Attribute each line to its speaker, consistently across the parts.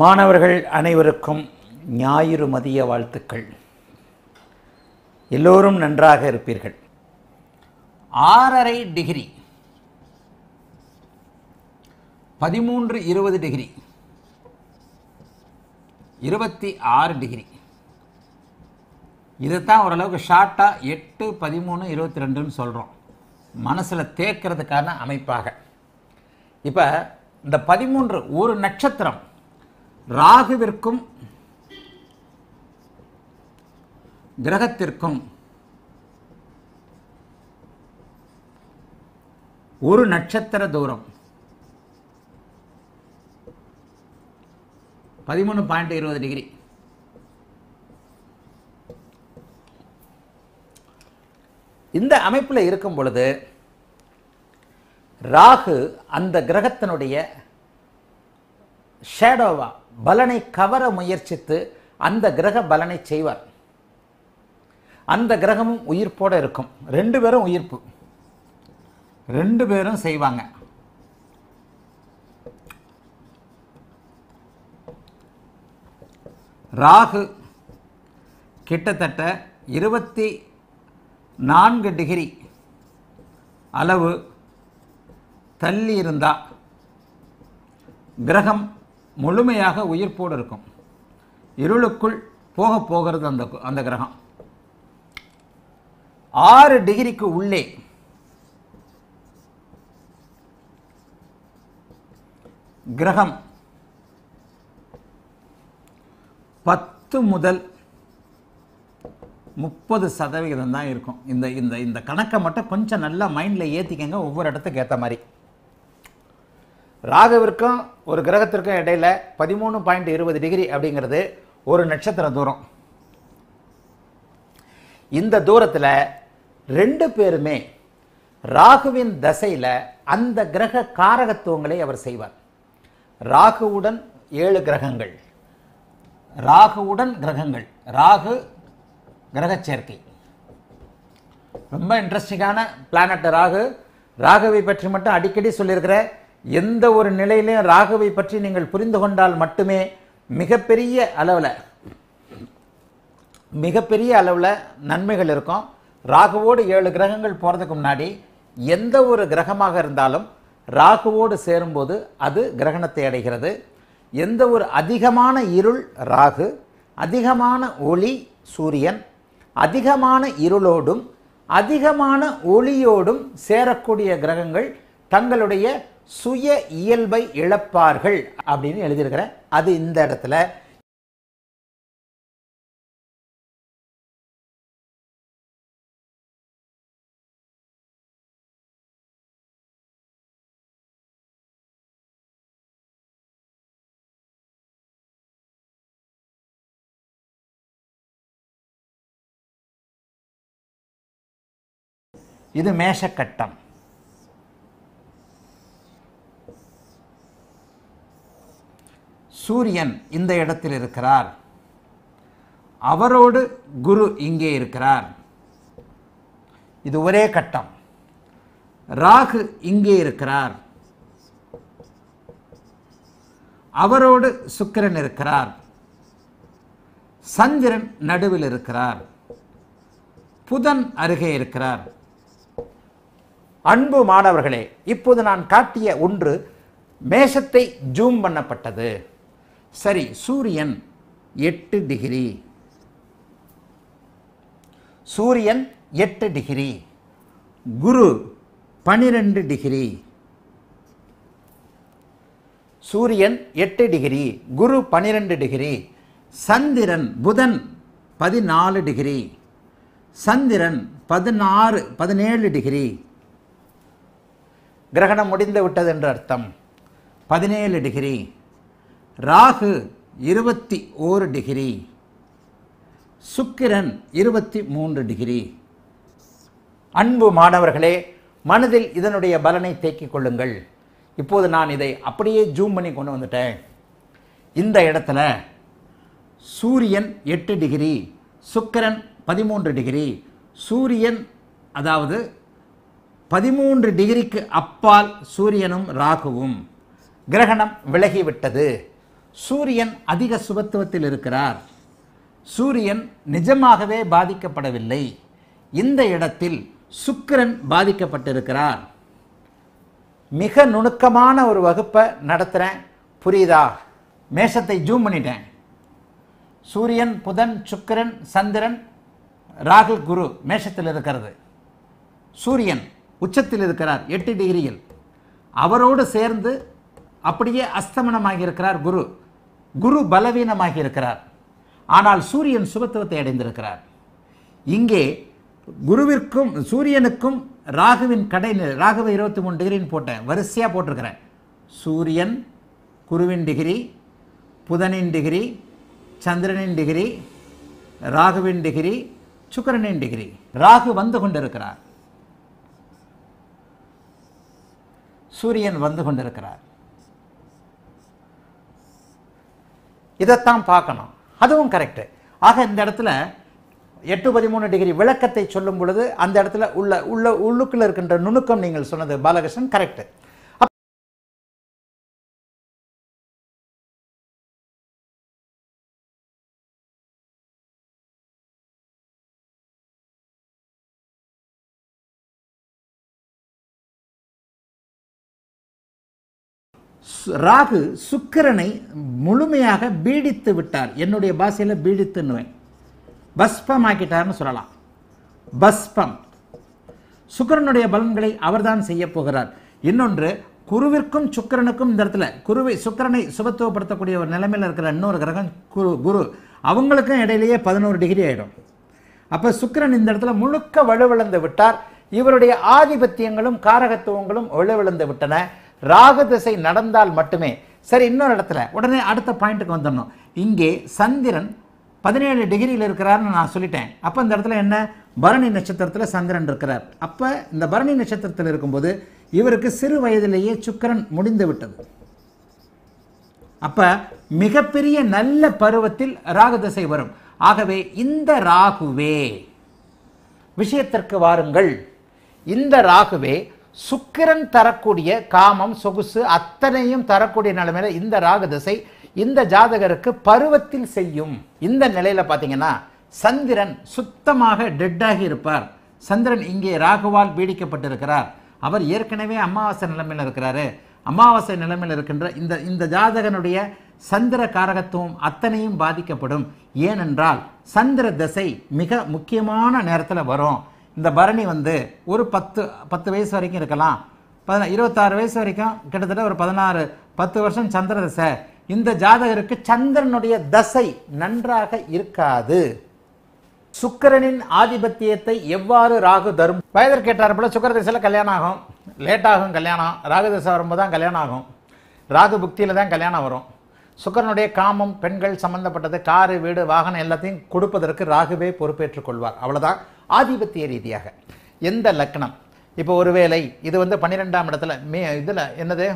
Speaker 1: மாணவர்கள் அனைவருக்கும் ஞாயிறு மதிய வாழ்த்துக்கள். எல்லோரும் நன்றாக இருப்பீர்கள். ஆறரை டிகிரி. பதிமூன்று இருபது டிகிரி. இருபத்தி ஆறு டிகிரி. இதுதான் ஓரளவுக்கு ஷார்ட்டாக எட்டு பதிமூணு இருபத்தி ரெண்டுன்னு சொல்கிறோம் மனசில் தேக்கிறதுக்கான அமைப்பாக. இப்போ இந்த பதிமூன்று ஒரு நட்சத்திரம் ராகுவிற்கும் கிரகத்திற்கும் ஒரு நட்சத்திர தூரம். பதிமூணு பாயிண்ட் இருபது டிகிரி. இந்த அமைப்பில் இருக்கும் பொழுது ராகு அந்த கிரகத்தினுடைய ஷேடோவா? பலனை கவர முயற்சித்து அந்த கிரக பலனை செய்வார். அந்த கிரகமும் உயிர்ப்போடு இருக்கும். ரெண்டு பேரும் உயிர்ப்பு. ரெண்டு பேரும் செய்வாங்க. ராகு கிட்டத்தட்ட இருபத்தி நான்கு டிகிரி அளவு தள்ளி இருந்தால் கிரகம் முழுமையாக உயிர்ப்போடு இருக்கும். இருளுக்குள் போக போகிறது அந்த அந்த கிரகம். ஆறு டிகிரிக்கு உள்ளே கிரகம் பத்து முதல் முப்பது சதவிகிதம் தான் இருக்கும். இந்த இந்த இந்த கணக்கை மட்டும் கொஞ்சம் நல்லா மைண்டில் ஏற்றிக்கங்க ஒவ்வொரு இடத்துக்கு ஏற்ற மாதிரி. ராகுவிற்கும் ஒரு கிரகத்திற்கும் இடையில பதிமூணு பாயிண்ட் இருபது டிகிரி அப்படிங்கிறது ஒரு நட்சத்திர தூரம். இந்த தூரத்தில் ரெண்டு பேருமே ராகுவின் தசையில் அந்த கிரக காரகத்துவங்களை அவர் செய்வார். ராகுவுடன் ஏழு கிரகங்கள். ராகுவுடன் கிரகங்கள். ராகு கிரக சேர்க்கை. ரொம்ப இன்ட்ரெஸ்டிங்கான பிளானட் ராகு. ராகுவை பற்றி மட்டும் அடிக்கடி சொல்லியிருக்கிற எந்த ஒரு நிலையிலையும் ராகுவை பற்றி நீங்கள் புரிந்து கொண்டால் மட்டுமே மிகப்பெரிய அளவில் மிகப்பெரிய அளவில் நன்மைகள் இருக்கும். ராகுவோடு ஏழு கிரகங்கள் போகிறதுக்கு முன்னாடி எந்த ஒரு கிரகமாக இருந்தாலும் ராகுவோடு சேரும்போது அது கிரகணத்தை அடைகிறது. எந்த ஒரு அதிகமான இருள் ராகு அதிகமான ஒளி சூரியன் அதிகமான இருளோடும் அதிகமான ஒளியோடும் சேரக்கூடிய கிரகங்கள் தங்களுடைய சுய இயல்பை இழப்பார்கள் அப்படின்னு எழுதியிருக்கிறேன் அது இந்த இடத்துல. இது மேஷக்கட்டம். சூரியன் இந்த இடத்தில் இருக்கிறார். அவரோடு குரு இங்கே இருக்கிறார். இது ஒரே கட்டம். ராகு இங்கே இருக்கிறார். அவரோடு சுக்கிரன் இருக்கிறார். சந்திரன் நடுவில் இருக்கிறார். புதன் அருகே இருக்கிறார். அன்பு மாணவர்களே இப்போது நான் காட்டிய ஒன்று மேஷத்தை ஜூம் பண்ணப்பட்டது. சரி சூரியன் எட்டு டிகிரி. சூரியன் எட்டு டிகிரி. குரு பனிரெண்டு டிகிரி. சூரியன் எட்டு டிகிரி குரு பனிரெண்டு டிகிரி சந்திரன் புதன் பதினாலு டிகிரி சந்திரன் பதினாறு பதினேழு டிகிரி. கிரகணம் முடிந்து விட்டது என்று அர்த்தம். பதினேழு டிகிரி. ராகு இருபத்தி ஓரு டிகிரி. சுக்கிரன் இருபத்தி மூன்று டிகிரி. அன்பு மாணவர்களே மனதில் இதனுடைய பலனை தேக்கிக் கொள்ளுங்கள். இப்போது நான் இதை அப்படியே ஜூம் பண்ணி கொண்டு வந்துட்டேன். இந்த இடத்துல சூரியன் எட்டு டிகிரி சுக்கிரன் பதிமூன்று டிகிரி. சூரியன் அதாவது பதிமூன்று டிகிரிக்கு அப்பால் சூரியனும் ராகுவும் கிரகணம் விலகிவிட்டது. சூரியன் அதிக சுபத்துவத்தில் இருக்கிறார். சூரியன் நிஜமாகவே பாதிக்கப்படவில்லை. இந்த இடத்தில் சுக்கிரன் பாதிக்கப்பட்டிருக்கிறார். மிக நுணுக்கமான ஒரு வகுப்பை நடத்துகிறேன் புரியுதா? மேஷத்தை ஜூம் பண்ணிட்டேன். சூரியன் புதன் சுக்கிரன் சந்திரன் ராகு குரு மேஷத்தில் இருக்கிறது. சூரியன் உச்சத்தில் இருக்கிறார் எட்டு டிகிரியில். அவரோடு சேர்ந்து அப்படியே அஸ்தமனமாகி இருக்கிறார் குரு. குரு பலவீனமாகி இருக்கிறார் ஆனால் சூரியன் சுபத்துவத்தை அடைந்திருக்கிறார். இங்கே குருவிற்கும் சூரியனுக்கும் ராகுவின் கடை ராகுவை இருபத்தி மூணு டிகிரின்னு போட்டேன். வரிசையாக போட்டிருக்கிறேன். சூரியன் குருவின் டிகிரி புதனின் டிகிரி சந்திரனின் டிகிரி ராகுவின் டிகிரி சுக்கரனின் டிகிரி. ராகு வந்து கொண்டிருக்கிறார். சூரியன் வந்து கொண்டிருக்கிறார். இதைத்தான் பார்க்கணும். அதுவும் கரெக்டு ஆக இந்த இடத்துல எட்டு பதிமூணு டிகிரி விளக்கத்தை சொல்லும் பொழுது அந்த இடத்துல உள்ள உள்ள உள்ளுக்குள்ள இருக்கின்ற நுணுக்கம் நீங்கள் சொன்னது பாலகிருஷ்ணன் கரெக்டு ராகு சுக்கிரனை முழுமையாக பீடித்து விட்டார். என்னுடைய பாஷையில் பீடித்துன்னுவேன். பஸ்பம் ஆக்கிட்டார்னு சொல்லலாம். பஸ்பம். சுக்கிரனுடைய பலன்களை அவர்தான் செய்ய போகிறார். இன்னொன்று குருவிற்கும் சுக்கிரனுக்கும் இந்த இடத்துல குருவை சுக்கிரனை சுபத்துவப்படுத்தக்கூடிய ஒரு நிலைமையில் இருக்கிற இன்னொரு கிரகம் குரு குரு. அவங்களுக்கும் இடையிலேயே பதினோரு டிகிரி ஆகிடும் அப்போ சுக்கிரன் இந்த இடத்துல முழுக்க வலுவிழந்து விட்டார். இவருடைய ஆதிபத்தியங்களும் காரகத்துவங்களும் வலுவிழந்து விட்டன. ராகு திசை நடந்தால் மட்டுமே. சரி இன்னொரு இடத்துல. உடனே அடுத்த பாயிண்ட்டுக்கு வந்துடணும். இங்கே சந்திரன் பதினேழு டிகிரியில் இருக்கிறார்னு நான் சொல்லிட்டேன். அப்போ இந்த இடத்துல என்ன? பரணி நட்சத்திரத்தில் சந்திரன் இருக்கிறார். அப்போ இந்த பரணி நட்சத்திரத்தில் இருக்கும்போது இவருக்கு சிறு வயதிலேயே சுக்கிரன் முடிந்து விட்டது. அப்ப மிகப்பெரிய நல்ல பருவத்தில் ராகு திசை வரும். ஆகவே இந்த ராகுவே விஷயத்திற்கு வாருங்கள். இந்த ராகுவே சுக்கிரன் தரக்கூடிய காமம் சொகுசு அத்தனையும் தரக்கூடிய நிலைமையில இந்த ராகு திசை இந்த ஜாதகருக்கு பருவத்தில் செய்யும். இந்த நிலையில பாத்தீங்கன்னா சந்திரன் சுத்தமாக டெட்டாகி இருப்பார். சந்திரன் இங்கே ராகுவால் பீடிக்கப்பட்டிருக்கிறார். அவர் ஏற்கனவே அமாவாசை நிலைமையில் இருக்கிறாரு. அமாவாசை நிலைமையில் இருக்கின்ற இந்த இந்த ஜாதகனுடைய சந்திர காரகத்துவம் அத்தனையும் பாதிக்கப்படும். ஏனென்றால் சந்திர தசை மிக முக்கியமான நேரத்தில் வரும். இந்த பரணி வந்து ஒரு பத்து பத்து வயசு வரைக்கும் இருக்கலாம். பதினா இருபத்தாறு வயசு வரைக்கும் கிட்டத்தட்ட ஒரு பதினாறு பத்து வருஷம் சந்திர தசை இந்த ஜாதகருக்கு சந்திரனுடைய தசை நன்றாக இருக்காது. சுக்கிரனின் ஆதிபத்தியத்தை எவ்வாறு ராகு தரும்? வயதர் கேட்டார் போல சுக்கர திசையில் கல்யாணம் ஆகும். லேட்டாகும் கல்யாணம். ராகு திசை வரும்போது தான் கல்யாணம் ஆகும். ராகு புக்தியில் தான் கல்யாணம் வரும். சுக்கரனுடைய காமம் பெண்கள் சம்பந்தப்பட்டது காரு வீடு வாகனம் எல்லாத்தையும் கொடுப்பதற்கு ராகுவே பொறுப்பேற்றுக் கொள்வார். அவ்வளோதான் ஆதிபத்திய ரீதியாக. எந்த லக்னம்? இப்போ ஒருவேளை இது வந்து பன்னிரெண்டாம் இடத்துல மே இதில் என்னது?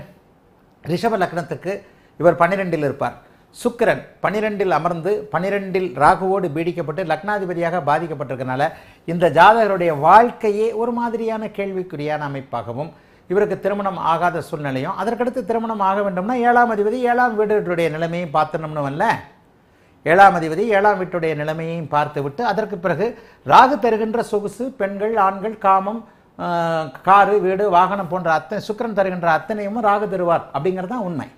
Speaker 1: ரிஷப லக்னத்துக்கு இவர் பன்னிரெண்டில் இருப்பார். சுக்கிரன் பன்னிரெண்டில் அமர்ந்து பன்னிரெண்டில் ராகுவோடு பீடிக்கப்பட்டு லக்னாதிபதியாக பாதிக்கப்பட்டிருக்கனால இந்த ஜாதகருடைய வாழ்க்கையே ஒரு மாதிரியான கேள்விக்குறியான அமைப்பாகவும் இவருக்கு திருமணம் ஆகாத சூழ்நிலையும் அதற்கடுத்து திருமணம் ஆக வேண்டும்னா ஏழாம் அதிபதி ஏழாம் வீடுடைய நிலைமையும் பார்த்துனோம்னு வரல. ஏழாம் அதிபதி ஏழாம் வீட்டுடைய நிலைமையையும் பார்த்துவிட்டு அதற்கு பிறகு ராகு தருகின்ற சொகுசு பெண்கள் ஆண்கள் காமம் காரு வீடு வாகனம் போன்ற அத்தனை சுக்கிரன் தருகின்ற அத்தனையும் ராகு தருவார் அப்படிங்கிறது தான் உண்மை.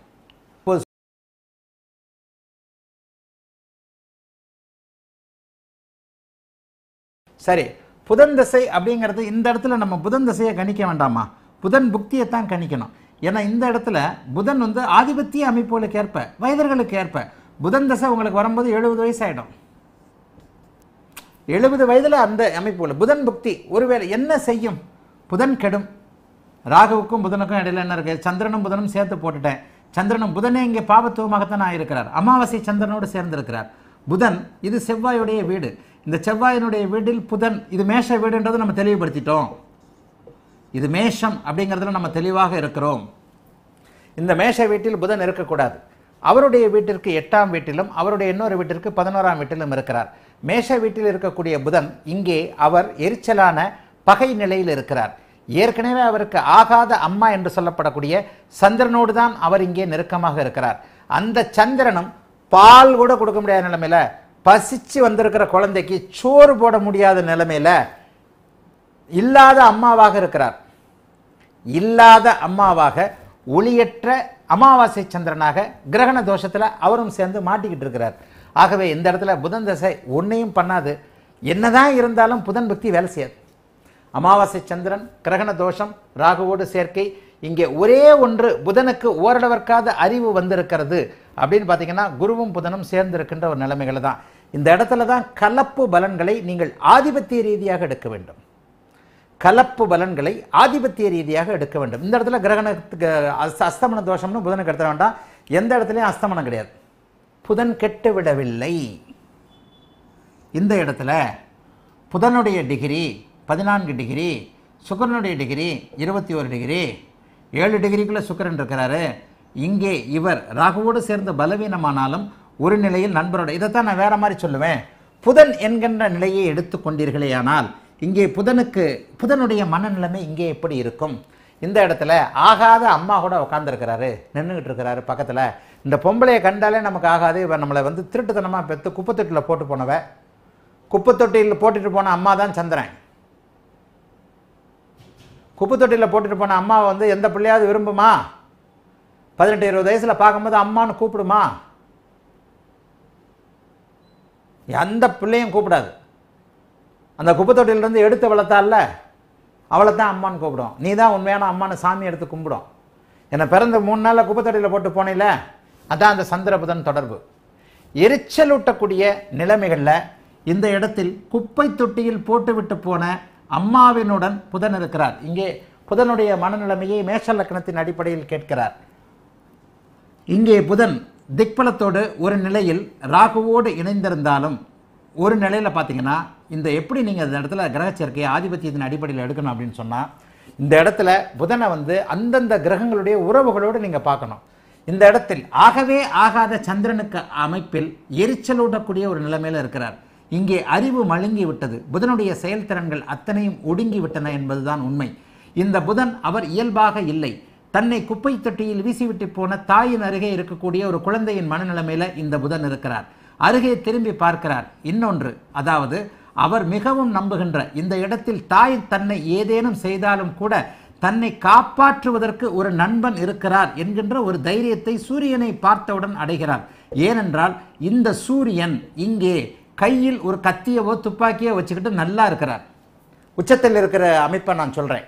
Speaker 1: சரி புதன் திசை அப்படிங்கிறது இந்த இடத்துல நம்ம புதன் திசையை கணிக்க வேண்டாமா? புதன் புக்தியை தான் கணிக்கணும். ஏன்னா இந்த இடத்துல புதன் வந்து ஆதிபத்திய அமைப்புகளுக்கு ஏற்ப வயதர்களுக்கு ஏற்ப. புதன் தசை உங்களுக்கு வரும்போது எழுபது வயசு ஆகிடும் எழுபது வயதில் அந்த அமைப்புகள் புதன் புக்தி ஒருவேளை என்ன செய்யும்? புதன் கெடும். ராகுவுக்கும் புதனுக்கும் இடையில என்ன இருக்கு? சந்திரனும் புதனும் சேர்த்து போட்டுட்டேன். சந்திரனும் புதனே இங்கே பாவத்துவமாகத்தான் ஆயிருக்கிறார். அமாவாசை சந்திரனோடு சேர்ந்திருக்கிறார். புதன் இது செவ்வாயுடைய வீடு. இந்த செவ்வாயினுடைய வீட்டில் புதன் இது மேஷ வீடுன்றதை நம்ம தெளிவுபடுத்திட்டோம். இது மேஷம் அப்படிங்கிறதுல நம்ம தெளிவாக இருக்கிறோம். இந்த மேஷ வீட்டில் புதன் இருக்கக்கூடாது. அவருடைய வீட்டிற்கு எட்டாம் வீட்டிலும் அவருடைய இன்னொரு வீட்டிற்கு பதினோராம் வீட்டிலும் இருக்கிறார். மேஷ வீட்டில் இருக்கக்கூடிய புதன் இங்கே அவர் எரிச்சலான பகை நிலையில் இருக்கிறார். ஏற்கனவே அவருக்கு ஆகாத அம்மா என்று சொல்லப்படக்கூடிய சந்திரனோடு தான் அவர் இங்கே நெருக்கமாக இருக்கிறார். அந்த சந்திரனும் பால் கூட கொடுக்க முடியாத நிலைமையில் பசிச்சு வந்திருக்கிற குழந்தைக்கு சோறு போட முடியாத நிலைமையில் இல்லாத அம்மாவாக இருக்கிறார். இல்லாத அம்மாவாக ஒளியற்ற அமாவாசை சந்திரனாக கிரகண தோஷத்தில் அவரும் சேர்ந்து மாட்டிக்கிட்டு இருக்கிறார். ஆகவே இந்த இடத்துல புதன் தசை ஒன்றையும் பண்ணாது. என்னதான் இருந்தாலும் புதன் பக்தி வேலை செய்யாது. அமாவாசை சந்திரன் கிரகண தோஷம் ராகுவோடு சேர்க்கை இங்கே ஒரே ஒன்று புதனுக்கு ஓரளவிற்காத அறிவு வந்திருக்கிறது. அப்படின்னு பார்த்தீங்கன்னா குருவும் புதனும் சேர்ந்திருக்கின்ற ஒரு நிலைமைகளை தான் இந்த இடத்துல தான் கலப்பு பலன்களை நீங்கள் ஆதிபத்திய ரீதியாக எடுக்க வேண்டும். கலப்பு பலன்களை ஆதிபத்திய ரீதியாக எடுக்க வேண்டும். இந்த இடத்துல கிரகணத்துக்கு அஸ்த- அஸ்தமன தோஷம்னு புதனுக்கு எடுத்த வேண்டாம். எந்த இடத்துலையும் அஸ்தமனம் கிடையாது. புதன் கெட்டு விடவில்லை. இந்த இடத்துல புதனுடைய டிகிரி பதினான்கு டிகிரி சுக்கரனுடைய டிகிரி இருபத்தி ஒரு டிகிரி ஏழு டிகிரிக்குள்ளே சுக்கரன் இருக்கிறாரு. இங்கே இவர் ராகுவோடு சேர்ந்து பலவீனமானாலும் ஒரு நிலையில் நண்பரோட இதைத்தான் நான் வேற மாதிரி சொல்லுவேன். புதன் என்கின்ற நிலையை எடுத்துக்கொண்டீர்களேயானால் இங்கே புதனுக்கு புதனுடைய மனநிலைமை இங்கே எப்படி இருக்கும்? இந்த இடத்துல ஆகாத அம்மா கூட உட்காந்துருக்கிறாரு நின்றுக்கிட்டு இருக்கிறாரு பக்கத்தில். இந்த பொம்பளையை கண்டாலே நமக்கு ஆகாது. இவன் நம்மளை வந்து திருட்டுத்தனமாக பெற்று குப்பத்தொட்டியில் போட்டு போனவ. குப்பத்தொட்டியில் போட்டுட்டு போன அம்மா தான் சந்திரன். குப்பத்தொட்டியில் போட்டுட்டு போன அம்மாவை வந்து எந்த பிள்ளையாவது விரும்புமா? பதினெட்டு இருபது வயசில் பார்க்கும்போது அம்மான்னு கூப்பிடுமா? எந்த பிள்ளையும் கூப்பிடாது. அந்த குப்பத்தொட்டியிலிருந்து எடுத்து வளர்த்தால அவளை தான் அம்மான்னு கூப்பிடும். நீ தான் உண்மையான அம்மான்னு சாமி எடுத்து கும்பிடும். என்னை பிறந்த மூணு நாளில் குப்பத்தொட்டியில் போட்டு போனேல அதான் அந்த சந்திரபுதன் தொடர்பு. எரிச்சலூட்டக்கூடிய நிலைமைகளில் இந்த இடத்தில் குப்பை தொட்டியில் போட்டுவிட்டு போன அம்மாவினுடன் புதன் இருக்கிறார். இங்கே புதனுடைய மனநிலைமையை மேஷ லக்னத்தின் அடிப்படையில் கேட்கிறார். இங்கே புதன் திக்பலத்தோடு ஒரு நிலையில் ராகுவோடு இணைந்திருந்தாலும் ஒரு நிலையில் பார்த்தீங்கன்னா இந்த எப்படி நீங்கள் இந்த இடத்துல கிரக சேர்க்கையை ஆதிபத்தியத்தின் அடிப்படையில் எடுக்கணும் அப்படின்னு சொன்னால் இந்த இடத்துல புதனை வந்து அந்தந்த கிரகங்களுடைய உறவுகளோடு நீங்கள் பார்க்கணும். இந்த இடத்தில் ஆகவே ஆகாத சந்திரனுக்கு அமைப்பில் எரிச்சலூட்டக்கூடிய ஒரு நிலைமையில் இருக்கிறார். இங்கே அறிவு மழுங்கி விட்டது. புதனுடைய செயல்திறன்கள் அத்தனையும் ஒடுங்கி விட்டன என்பதுதான் உண்மை. இந்த புதன் அவர் இயல்பாக இல்லை. தன்னை குப்பை தொட்டியில் வீசிவிட்டு போன தாயின் அருகே இருக்கக்கூடிய ஒரு குழந்தையின் மனநிலைமையில இந்த புதன் இருக்கிறார். அருகே திரும்பி பார்க்கிறார். இன்னொன்று அதாவது அவர் மிகவும் நம்புகின்ற இந்த இடத்தில் தாய் தன்னை ஏதேனும் செய்தாலும் கூட தன்னை காப்பாற்றுவதற்கு ஒரு நண்பன் இருக்கிறார் என்கின்ற ஒரு தைரியத்தை சூரியனை பார்த்தவுடன் அடைகிறார். ஏனென்றால் இந்த சூரியன் இங்கே கையில் ஒரு கத்தியவோ துப்பாக்கியோ வச்சுக்கிட்டு நல்லா இருக்கிறார். உச்சத்தில் இருக்கிற அமைப்பை நான் சொல்கிறேன்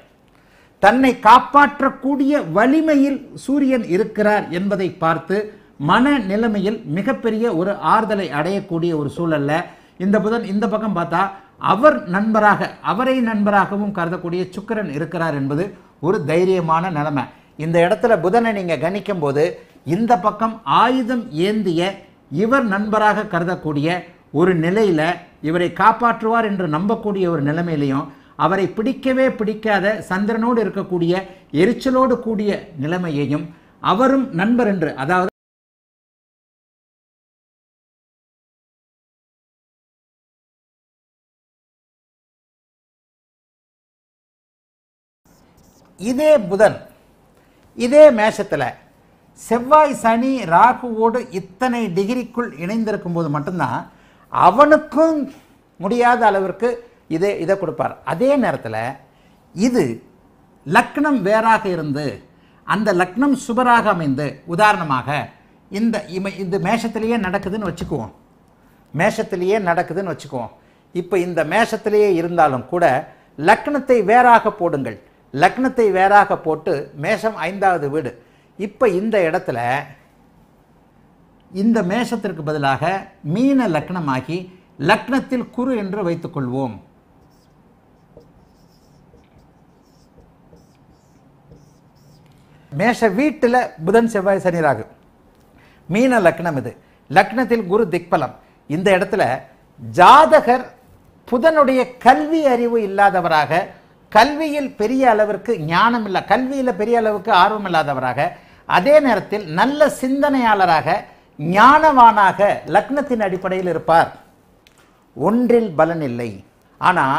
Speaker 1: தன்னை காப்பாற்றக்கூடிய வலிமையில் சூரியன் இருக்கிறார் என்பதை பார்த்து மன நிலைமையில் மிகப்பெரிய ஒரு ஆறுதலை அடையக்கூடிய ஒரு சூழல்ல இந்த புதன் இந்த பக்கம் பார்த்தா அவர் நண்பராக அவரை நண்பராகவும் கருதக்கூடிய சுக்கிரன் இருக்கிறார் என்பது ஒரு தைரியமான நிலைமை. இந்த இடத்துல புதனை நீங்கள் கணிக்கும் போது இந்த பக்கம் ஆயுதம் ஏந்திய இவர் நண்பராக கருதக்கூடிய ஒரு நிலையில் இவரை காப்பாற்றுவார் என்று நம்பக்கூடிய ஒரு நிலைமையிலையும் அவரை பிடிக்கவே பிடிக்காத சந்திரனோடு இருக்கக்கூடிய எரிச்சலோடு கூடிய நிலைமையையும் அவரும் நண்பர் என்று அதாவது இதே புதன் இதே மேஷத்தில் செவ்வாய் சனி ராகுவோடு இத்தனை டிகிரிக்குள் இணைந்திருக்கும் போது மட்டும்தான் அவனுக்கும் முடியாத அளவிற்கு இதே இதை கொடுப்பார். அதே நேரத்தில் இது லக்னம் வேறாக இருந்து அந்த லக்னம் சுபராக அமைந்து உதாரணமாக இந்த இம இந்த மேஷத்திலேயே நடக்குதுன்னு வச்சுக்குவோம். மேஷத்திலேயே நடக்குதுன்னு வச்சுக்குவோம். இப்போ இந்த மேஷத்திலேயே இருந்தாலும் கூட லக்னத்தை வேறாக போடுங்கள். லக்னத்தை வேறாக போட்டு மேஷம் ஐந்தாவது வீடு. இப்போ இந்த இடத்துல இந்த மேஷத்திற்கு பதிலாக மீன லக்னமாகி லக்னத்தில் குரு என்று வைத்துக்கொள்வோம். மேஷ வீட்டில் புதன் செவ்வாய் சனி ராகு. மீன லக்னம் இது. லக்னத்தில் குரு திக்பலம். இந்த இடத்துல ஜாதகர் புதனுடைய கல்வி அறிவு இல்லாதவராக கல்வியில் பெரிய அளவிற்கு ஞானம் இல்லை கல்வியில் பெரிய அளவுக்கு ஆர்வம் இல்லாதவராக அதே நேரத்தில் நல்ல சிந்தனையாளராக ஞானவானாக லக்னத்தின் அடிப்படையில் இருப்பார். ஒன்றில் பலன் இல்லை. ஆனால்